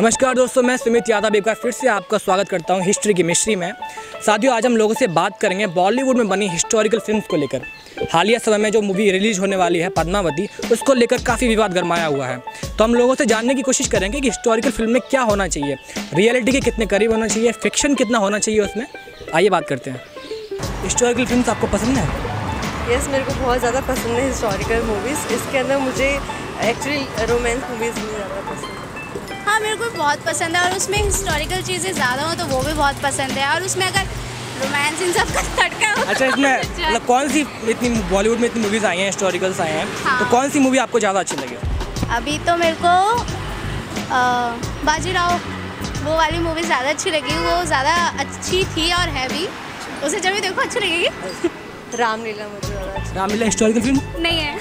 नमस्कार दोस्तों, मैं सुमित यादव एक बार फिर से आपका स्वागत करता हूँ हिस्ट्री की मिस्ट्री में। साथियों, आज हम लोगों से बात करेंगे बॉलीवुड में बनी हिस्टोरिकल फिल्म्स को लेकर। हालिया समय में जो मूवी रिलीज़ होने वाली है, पद्मावती, उसको लेकर काफ़ी विवाद गरमाया हुआ है। तो हम लोगों से जानने की कोशिश करेंगे कि हिस्टोरिकल फ़िल्म में क्या होना चाहिए। रियलिटी के कितने करीब होना चाहिए, फिक्शन कितना होना चाहिए उसमें? आइए बात करते हैं। हिस्टोरिकल फ़िल्म आपको पसंद है? यस मेरे को बहुत ज़्यादा पसंद है हिस्टोरिकल मूवीज़ इसके अंदर मुझे एक्चुअली रोमांस मूवीज़ भी ज़्यादा पसंद हाँ मेरे को बहुत पसंद है और उसमें हिस्टोरिकल चीज़ें ज़्यादा हो तो वो भी बहुत पसंद है। और उसमें अगर रोमांस इन सब का तड़का हो अच्छा इसमें मतलब कौन सी इतनी बॉलीवुड में इतनी मूवीज़ आई हैं हिस्टोरिकल्स आए हैं? हाँ। तो कौन सी मूवी आपको ज़्यादा अच्छी लगी? अभी तो मेरे को अ, बाजीराव वो वाली मूवी ज़्यादा अच्छी लगी। वो ज़्यादा अच्छी थी और है भी। उसे जब भी देखो अच्छी लगेगी। रामलीला मुझे रामलीला हिस्टोरिकल फ़िल्म नहीं है।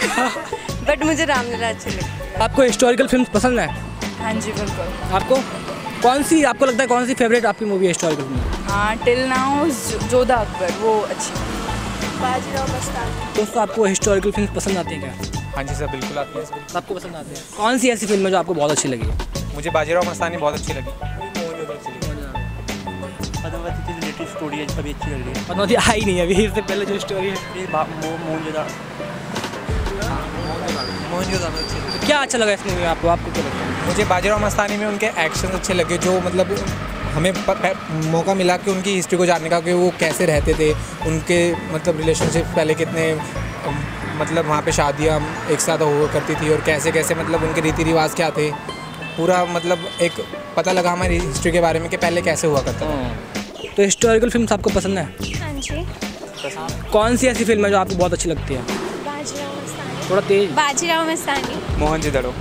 बट मुझे रामलीला अच्छी लगी। आपको हिस्टोरिकल फ़िल्म पसंद है? हाँ जी बिल्कुल। आपको कौन सी आपको लगता है कौन सी फेवरेट आपकी मूवी है हिस्टोरिकल फ़िल्म हाँ टिल नाउ जोधा अकबर वो अच्छी। बाजीराव मस्तानी दोस्तों आपको हिस्टोरिकल फ़िल्म पसंद आती है क्या? हाँ जी सर बिल्कुल आती है आपको पसंद आती है। कौन सी ऐसी फ़िल्म है जो आपको बहुत अच्छी लगी? मुझे बाजीराव मस्तानी बहुत अच्छी लगी। की स्टोरी है अभी अच्छी लग रही है। पद्मावती आई नहीं अभी इससे पहले जो स्टोरी है। ये बा- मोहन जोदा तो क्या अच्छा लगा इस मूवी में आपको? आपको क्या लगता है? मुझे बाजीराव मस्तानी में उनके एक्शन अच्छे लगे जो मतलब हमें प, प, मौका मिला कि उनकी हिस्ट्री को जानने का कि वो कैसे रहते थे उनके मतलब रिलेशनशिप पहले कितने मतलब वहाँ पे शादियाँ एक साथ हुआ करती थी और कैसे कैसे मतलब उनके रीति रिवाज क्या थे? पूरा मतलब एक पता लगा हमारी हिस्ट्री के बारे में कि पहले कैसे हुआ करता था। तो हिस्टोरिकल फ़िल्म आपको पसंद है? हाँ जी। कौन सी ऐसी फ़िल्म है जो आपको बहुत अच्छी लगती है? थोड़ा तेज। बाजीराव मस्तानी। मोहन जी दड़ो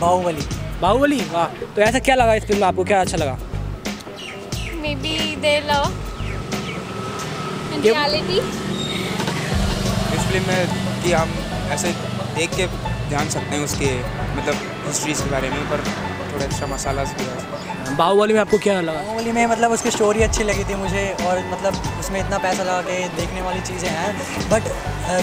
बाहुबली। बाहुबली? वाह तो ऐसा क्या लगा इस फ़िल्म में आपको? क्या अच्छा लगा? Maybe they love reality इस फ़िल्म में कि हम ऐसे देख के जान सकते हैं उसके मतलब हिस्ट्री के बारे में पर थोड़ा एक्स्ट्रा मसाला भी है बाहुबली में आपको क्या लगा? बाहुबली में मतलब उसकी स्टोरी अच्छी लगी थी मुझे और मतलब उसमें इतना पैसा लगा के देखने वाली चीज़ें हैं बट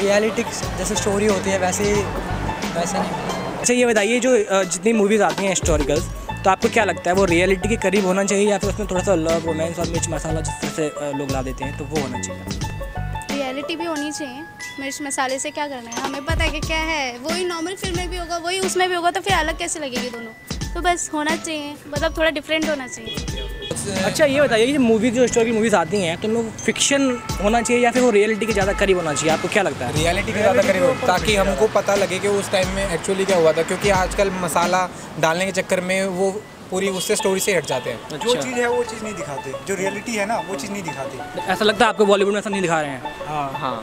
रियलिटी जैसे स्टोरी होती है वैसे वैसे नहीं अच्छा ये बताइए जो जितनी मूवीज़ आती हैं हिस्टोरिकल्स तो आपको क्या लगता है वो रियलिटी के करीब होना चाहिए या फिर उसमें थोड़ा सा लव रोमांस और मिर्च मसाला जिस तरह से लोग ला देते हैं तो वो होना चाहिए? रियलिटी भी होनी चाहिए। मिर्च मसाले से क्या करना है? हमें पता है कि क्या है। वही नॉर्मल फ़िल्म में भी होगा वही उसमें भी होगा तो फिर अलग कैसे लगेगी दोनों? तो बस होना चाहिए। मतलब थोड़ा डिफरेंट होना चाहिए। अच्छा ये बताइए ये मूवीज़ जो हिस्टोरिकल मूवीज़ आती हैं तो उनमें फिक्शन होना चाहिए या फिर वो रियलिटी के ज़्यादा करीब होना चाहिए? आपको क्या लगता है? रियलिटी के ज़्यादा करीब हो ताकि हमको पता लगे कि उस टाइम में एक्चुअली क्या हुआ था क्योंकि आजकल मसाला डालने के चक्कर में वो पूरी उससे स्टोरी से हट जाते हैं। जो चीज़ है वो चीज़ नहीं दिखाते। जो रियलिटी है ना वो चीज़ नहीं दिखाते। ऐसा लगता है आपको बॉलीवुड में ऐसा नहीं दिखा रहे हैं? हाँ।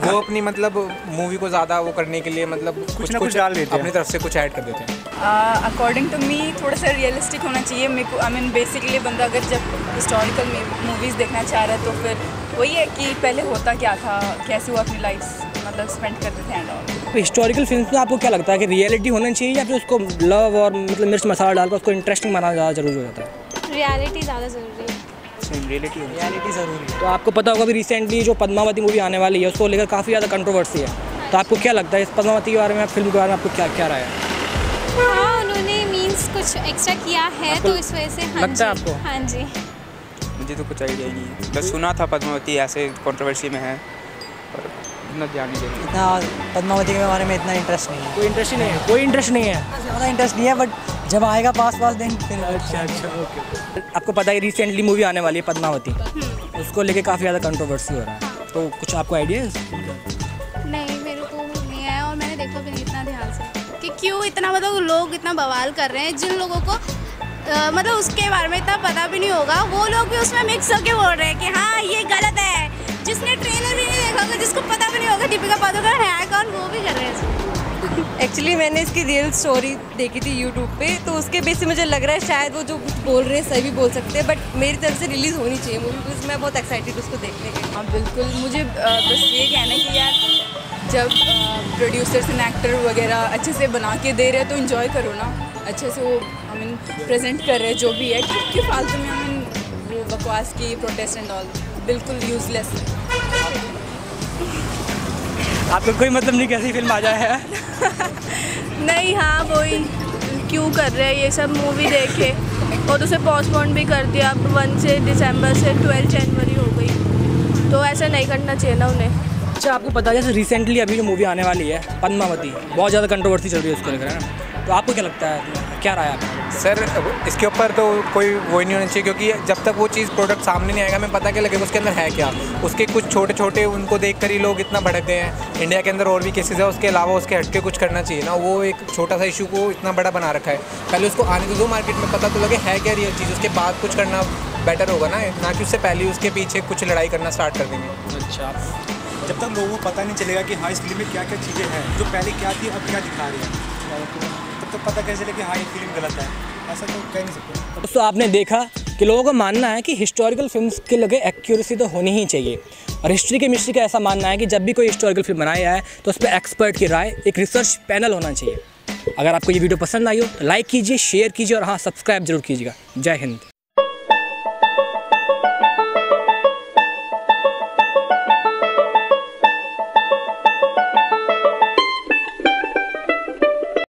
वो अपनी मतलब मूवी को ज़्यादा वो करने के लिए मतलब कुछ ना कुछ डाल देते हैं। अपनी तरफ़ से कुछ ऐड कर देते हैं। अकॉर्डिंग टू मी थोड़ा सा रियलिस्टिक होना चाहिए। मेरे को आई मीन बेसिकली बंदा अगर जब हिस्टोरिकल मूवीज़ देखना चाह रहा है तो फिर वही है कि पहले होता क्या था कैसे वो अपनी लाइफ मतलब स्पेंड करते थे एंड ऑल हिस्टोरिकल फ़िल्म में आपको क्या लगता है कि रियलिटी होना चाहिए या फिर उसको लव और मतलब मिर्च मसाला डालकर उसको इंटरेस्टिंग बनाना ज़्यादा ज़रूरी हो जाता है? रियलिटी ज़्यादा ज़रूरी है। रियलिटी रियलिटी ज़रूरी है। तो आपको पता होगा अभी रिसेंटली जो पद्मावती मूवी आने वाली है उसको लेकर काफ़ी ज़्यादा कंट्रोवर्सी है। तो आपको क्या लगता है इस पद्मावती के बारे में फ़िल्म के बारे में आपको क्या क्या राय है? हाँ उन्होंने मीन्स कुछ एक्स्ट्रा किया है तो इस वजह से हाँ लगता है जी आपको? हाँ जी। मुझे तो कुछ आइडिया ही नहीं है। बस सुना था पद्मावती ऐसे कंट्रोवर्सी में है पर इतना ध्यान नहीं देना इतना पद्मावती के बारे में इतना इंटरेस्ट नहीं है। कोई इंटरेस्ट ही नहीं है कोई इंटरेस्ट नहीं है। ज़्यादा इंटरेस्ट नहीं है बट जब आएगा पास पास दिन फिर अच्छा अच्छा ओके आपको पता है रिसेंटली मूवी आने वाली है पद्मावती। उसको लेके काफ़ी ज़्यादा कंट्रोवर्सी हो रहा है। तो कुछ आपको आइडिया है क्यों इतना मतलब लोग इतना बवाल कर रहे हैं? जिन लोगों को अ, मतलब उसके बारे में इतना पता भी नहीं होगा वो लोग भी उसमें मिक्स होके बोल रहे हैं कि हाँ ये गलत है। जिसने ट्रेलर भी नहीं देखा होगा जिसको पता भी नहीं होगा दीपिका पादुकोण है कौन वो भी कर रहे हैं एक्चुअली मैंने इसकी रियल स्टोरी देखी थी यूट्यूब पे तो उसके बेस से मुझे लग रहा है शायद वो जो कुछ बोल रहे हैं सही भी बोल सकते हैं बट मेरी तरफ़ से रिलीज़ होनी चाहिए मूवी बिकॉज़ मैं बहुत एक्साइटेड उसको देखने के हाँ बिल्कुल। मुझे बस ये कहना है कि यार जब प्रोड्यूसर्स एंड एक्टर वगैरह अच्छे से बना के दे रहे हैं तो इन्जॉय करो ना। अच्छे से वो आई मीन प्रेजेंट कर रहे हैं जो भी है क्यों क्यों फालतू में आई मीन वो बकवास की प्रोटेस्ट एंड ऑल बिल्कुल यूजलेस आपको कोई मतलब नहीं कैसी फ़िल्म आ जाए है? नहीं हाँ वही क्यों कर रहे हैं ये सब मूवी देखे। और उसे पोस्टपोन भी कर दिया अब वन से दिसंबर से ट्वेल्थ जनवरी हो गई। तो ऐसा नहीं करना चाहिए ना उन्हें। अच्छा आपको पता है, जैसे रिसेंटली अभी जो मूवी आने वाली है, पद्मावती, बहुत ज़्यादा कंट्रोवर्सी चल रही है उसको लेकर, है ना? तो आपको क्या लगता है, क्या राय है सर इसके ऊपर तो कोई वो नहीं होना चाहिए, क्योंकि जब तक वो चीज़ प्रोडक्ट सामने नहीं आएगा, हमें पता क्या लगेगा, उसके अंदर है क्या? उसके कुछ छोटे छोटे उनको देख कर ही लोग इतना भड़कते हैं। इंडिया के अंदर और भी केसेस है, उसके अलावा उसके हटके कुछ करना चाहिए ना। वो एक छोटा सा इशू को इतना बड़ा बना रखा है। पहले उसको आने तो दो मार्केट में पता तो लगे, है क्या रियल चीज़? उसके बाद कुछ करना बेटर होगा ना ना कि उससे पहले उसके पीछे कुछ लड़ाई करना स्टार्ट कर देंगे। अच्छा। जब तक लोगों को पता नहीं चलेगा कि हाँ इस फ़िल्म में क्या क्या चीज़ें हैं जो पहले क्या थी अब क्या दिखा रही है। तब तक पता कैसे चले कि हाँ ये फ़िल्म गलत है। ऐसा तो कह नहीं सकते। दोस्तों आपने देखा कि लोगों का मानना है कि हिस्टोरिकल फिल्म्स के लगे एक्यूरेसी तो होनी ही चाहिए। और हिस्ट्री के मिस्ट्री का ऐसा मानना है कि जब भी कोई हिस्टोरिकल फ़िल्म बनाया जाए तो उस पर एक्सपर्ट की राय एक रिसर्च पैनल होना चाहिए। अगर आपको ये वीडियो पसंद आई हो तो लाइक कीजिए शेयर कीजिए और हाँ सब्सक्राइब ज़रूर कीजिएगा। जय हिंद।